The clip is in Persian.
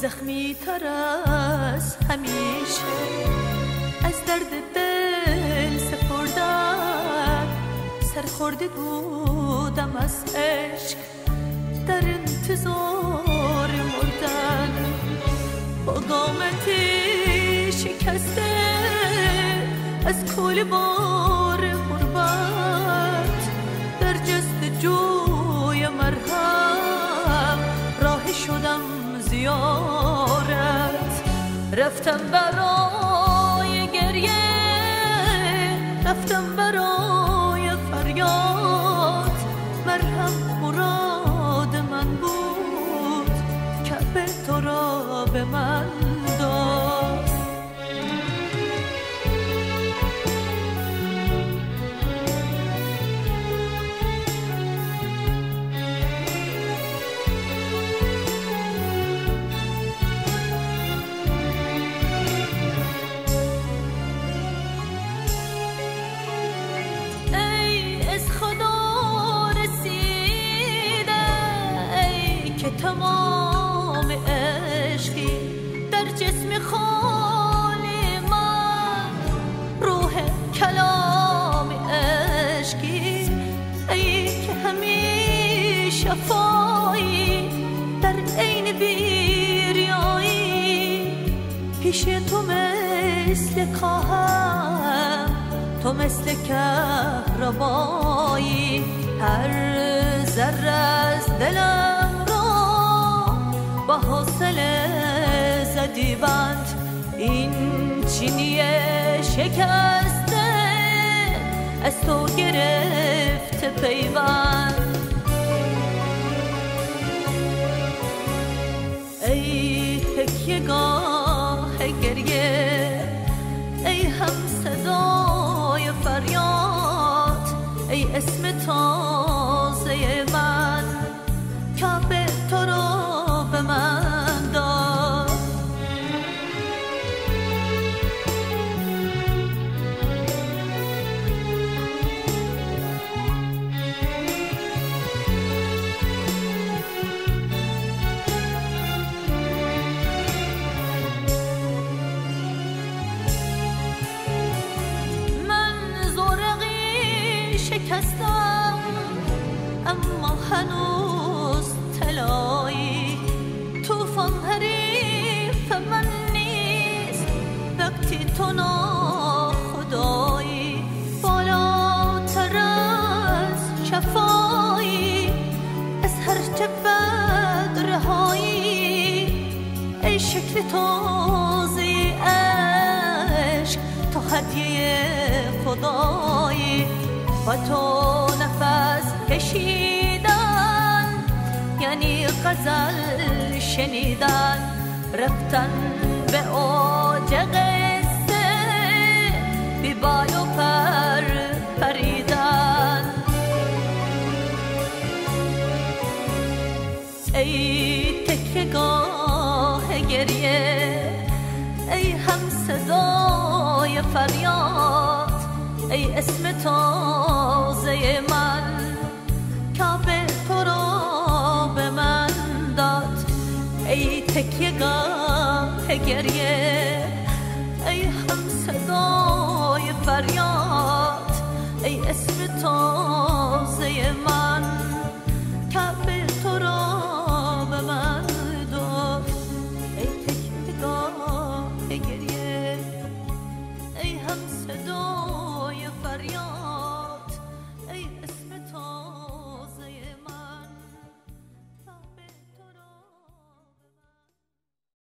زخمی تر از همیشه. از درد دل سپردن سرخورده بودم از عشق. در انتظار مردن با قامتی شکسته از کل بار رفتم برای گریه رفتم برای تمام عشقی در جسم خالی من. روح کلام عشقی ای که همیشه فایی در عین بیریایی پیش تو مثل کاهم تو مثل کهربایی. هر ذره از دلم با حوصله زدی بند. این چینی شکسته. از تو گرفته پیوند. ای تکیه گاه گریه. ای هم صدای فریاد. ای اسم هنوز تلایی توفان حریف من نیست. وقتی تو ناخدایی بالاتر از شفایی. از هرچه بد رهایی ای شکل تازه عشق تو هدیه خدایی. با تو نفس کشیدن یعنی غزل شنیدن رفتن به اوج قصه بی بال و پر پریدن. ای تکگاه گریه ای هم صدای فریاد ای اسم تازه من. ای تکیهگاه گریه.